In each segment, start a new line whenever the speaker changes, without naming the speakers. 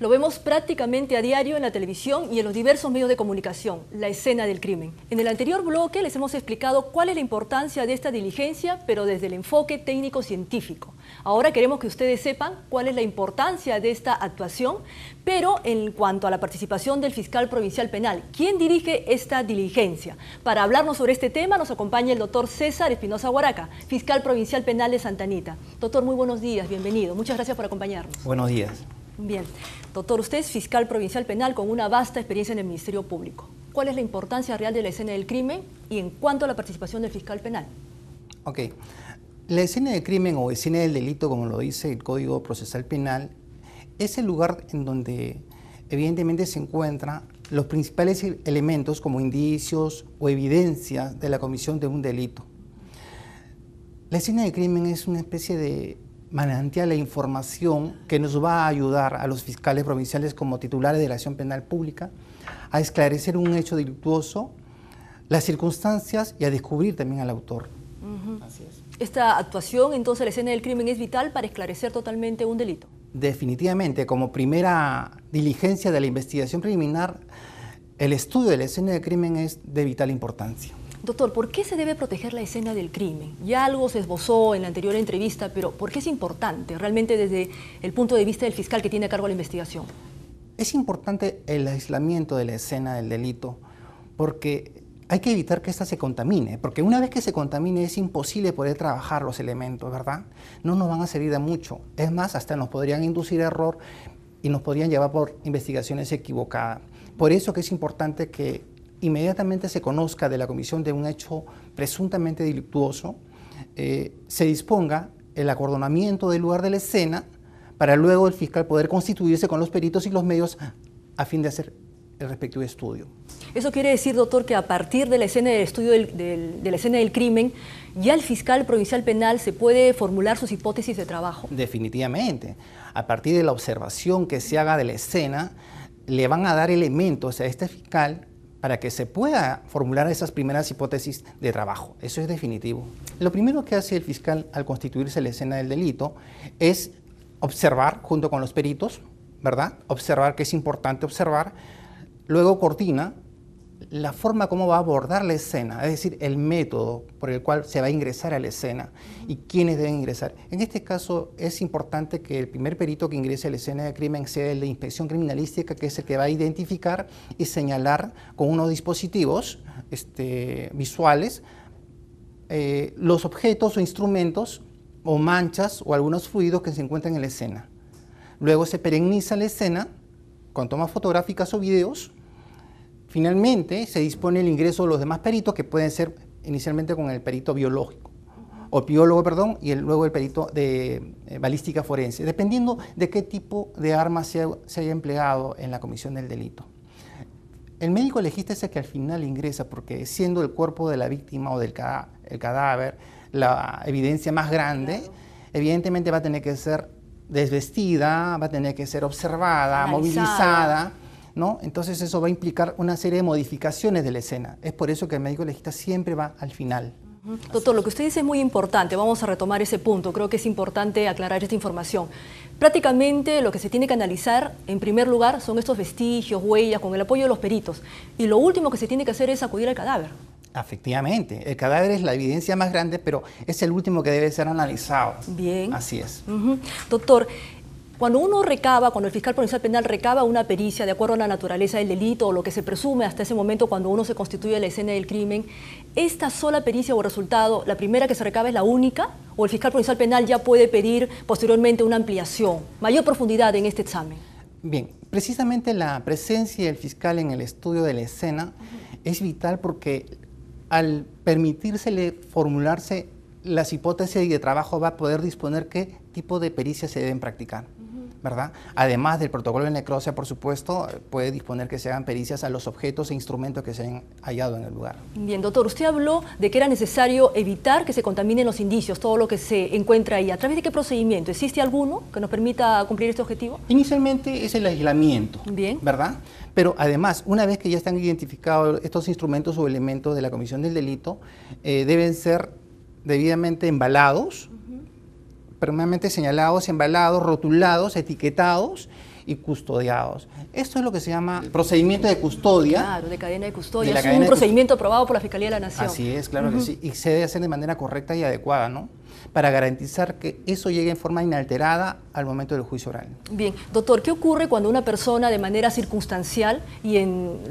Lo vemos prácticamente a diario en la televisión y en los diversos medios de comunicación, la escena del crimen. En el anterior bloque les hemos explicado cuál es la importancia de esta diligencia, pero desde el enfoque técnico-científico. Ahora queremos que ustedes sepan cuál es la importancia de esta actuación, pero en cuanto a la participación del fiscal provincial penal, ¿quién dirige esta diligencia? Para hablarnos sobre este tema nos acompaña el doctor César Espinosa Guaraca, fiscal provincial penal de Santa Anita. Doctor, muy buenos días, bienvenido. Muchas gracias por acompañarnos.
Buenos días.
Bien. Doctor, usted es fiscal provincial penal con una vasta experiencia en el Ministerio Público. ¿Cuál es la importancia real de la escena del crimen y en cuanto a la participación del fiscal penal?
Ok. La escena del crimen o escena del delito, como lo dice el Código Procesal Penal, es el lugar en donde evidentemente se encuentran los principales elementos como indicios o evidencias de la comisión de un delito. La escena del crimen es una especie de manantial de información que nos va a ayudar a los fiscales provinciales como titulares de la acción penal pública a esclarecer un hecho delictuoso, las circunstancias y a descubrir también al autor.
Así es. Esta actuación, entonces, la escena del crimen es vital para esclarecer totalmente un delito.
Definitivamente, como primera diligencia de la investigación preliminar, el estudio de la escena del crimen es de vital importancia.
Doctor, ¿por qué se debe proteger la escena del crimen? Ya algo se esbozó en la anterior entrevista, pero ¿por qué es importante realmente desde el punto de vista del fiscal que tiene a cargo la investigación?
Es importante el aislamiento de la escena del delito porque hay que evitar que ésta se contamine, porque una vez que se contamine es imposible poder trabajar los elementos, ¿verdad? No nos van a servir de mucho. Es más, hasta nos podrían inducir error y nos podrían llevar por investigaciones equivocadas. Por eso que es importante que inmediatamente se conozca de la comisión de un hecho presuntamente delictuoso, eh, se disponga el acordonamiento del lugar de la escena para luego el fiscal poder constituirse con los peritos y los medios a fin de hacer el respectivo estudio.
Eso quiere decir, doctor, que a partir de la escena del estudio de la escena del crimen, ya el fiscal provincial penal se puede formular sus hipótesis de trabajo.
Definitivamente. A partir de la observación que se haga de la escena, le van a dar elementos a este fiscal para que se pueda formular esas primeras hipótesis de trabajo. Eso es definitivo. Lo primero que hace el fiscal al constituirse la escena del delito es observar junto con los peritos, ¿verdad? Observar que es importante observar. Luego coordina la forma como va a abordar la escena, es decir, el método por el cual se va a ingresar a la escena y quiénes deben ingresar. En este caso es importante que el primer perito que ingrese a la escena de crimen sea el de inspección criminalística, que es el que va a identificar y señalar con unos dispositivos este, visuales eh, los objetos o instrumentos o manchas o algunos fluidos que se encuentran en la escena. Luego se pereniza la escena con tomas fotográficas o videos Finalmente, se dispone el ingreso de los demás peritos, que pueden ser inicialmente con el perito biológico, o biólogo, perdón, y luego el perito de eh, balística forense, dependiendo de qué tipo de arma se, haya empleado en la comisión del delito. El médico legista es el que al final ingresa, porque siendo el cuerpo de la víctima o del el cadáver la evidencia más grande, evidentemente va a tener que ser desvestida, va a tener que ser observada, movilizada entonces eso va a implicar una serie de modificaciones de la escena. Es por eso que el médico legista siempre va al final.
Doctor, lo que usted dice es muy importante, vamos a retomar ese punto, creo que es importante aclarar esta información. Prácticamente lo que se tiene que analizar, en primer lugar, son estos vestigios, huellas, con el apoyo de los peritos. Y lo último que se tiene que hacer es acudir al cadáver.
Efectivamente, el cadáver es la evidencia más grande, pero es el último que debe ser analizado.
Bien.
Así es.
Doctor, cuando uno recaba, cuando el fiscal provincial penal recaba una pericia de acuerdo a la naturaleza del delito o lo que se presume hasta ese momento cuando uno se constituye la escena del crimen, ¿esta sola pericia o resultado, la primera que se recaba es la única? ¿O el fiscal provincial penal ya puede pedir posteriormente una ampliación, mayor profundidad en este examen?
Bien, precisamente la presencia del fiscal en el estudio de la escena es vital porque al permitírsele formularse las hipótesis de trabajo va a poder disponer qué tipo de pericias se deben practicar. ¿Verdad? Además del protocolo de necrosia, por supuesto, puede disponer que se hagan pericias a los objetos e instrumentos que se hayan hallado en el lugar.
Bien, doctor, usted habló de que era necesario evitar que se contaminen los indicios, todo lo que se encuentra ahí. ¿A través de qué procedimiento? ¿Existe alguno que nos permita cumplir este objetivo?
Inicialmente es el aislamiento, Bien. ¿verdad? Pero además, una vez que ya están identificados estos instrumentos o elementos de la comisión del delito, eh, deben ser debidamente embalados, permanentemente señalados, embalados, rotulados, etiquetados y custodiados. Esto es lo que se llama procedimiento de custodia.
Claro, de cadena de custodia. es un procedimiento aprobado por la Fiscalía de la Nación.
Así es, claro que sí. Y se debe hacer de manera correcta y adecuada, ¿no? Para garantizar que eso llegue en forma inalterada al momento del juicio oral.
Bien, doctor, ¿qué ocurre cuando una persona de manera circunstancial y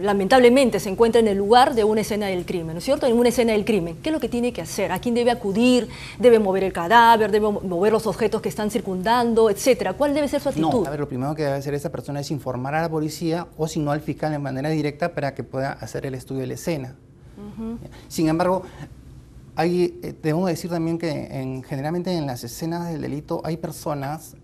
lamentablemente se encuentra en el lugar de una escena del crimen, ¿no es cierto? En una escena del crimen, ¿qué es lo que tiene que hacer? ¿A quién debe acudir? ¿Debe mover el cadáver? ¿Debe mover los objetos que están circundando, etcétera? ¿Cuál debe ser su actitud?
No, a ver, lo primero que debe hacer esa persona es informar a la policía o si no al fiscal de manera directa para que pueda hacer el estudio de la escena. Sin embargo, hay, eh, debemos decir también que generalmente en las escenas del delito hay personas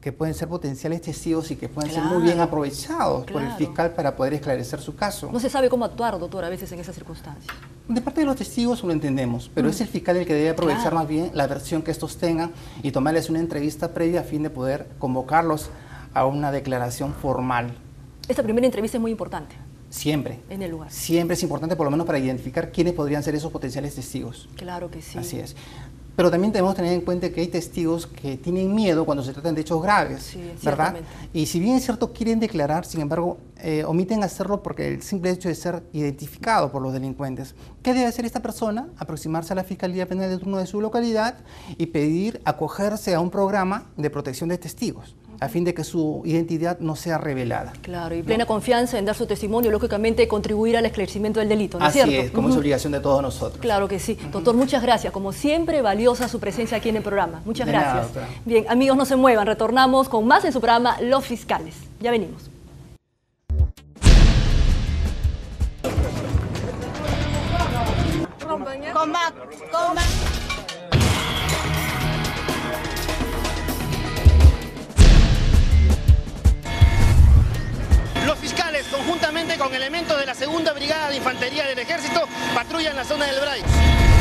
que pueden ser potenciales testigos y que pueden ser muy bien aprovechados por el fiscal para poder esclarecer su caso.
No se sabe cómo actuar, doctor, a veces en esas circunstancias.
De parte de los testigos lo entendemos, pero es mm. el fiscal el que debe aprovechar más bien la versión que estos tengan y tomarles una entrevista previa a fin de poder convocarlos a una declaración formal.
Esta primera entrevista es muy importante.
Siempre.
En el lugar.
Siempre es importante, por lo menos para identificar quiénes podrían ser esos potenciales testigos.
Claro que sí.
Así es. Pero también tenemos que tener en cuenta que hay testigos que tienen miedo cuando se tratan de hechos graves, sí, ¿verdad? Y si bien es cierto quieren declarar, sin embargo, eh, omiten hacerlo porque el simple hecho de ser identificado por los delincuentes. ¿Qué debe hacer esta persona? Aproximarse a la Fiscalía Penal de turno de su localidad y pedir acogerse a un programa de protección de testigos a fin de que su identidad no sea revelada.
Claro, y plena confianza en dar su testimonio, lógicamente contribuir al esclarecimiento del delito, ¿no
es
cierto?
es, como es obligación de todos nosotros.
Claro que sí. Doctor, muchas gracias. Como siempre, valiosa su presencia aquí en el programa. Muchas gracias. Bien, amigos, no se muevan. Retornamos con más en su programa Los Fiscales. Ya venimos.
Conjuntamente con elementos de la Segunda Brigada de Infantería del Ejército, patrullan la zona del Brais.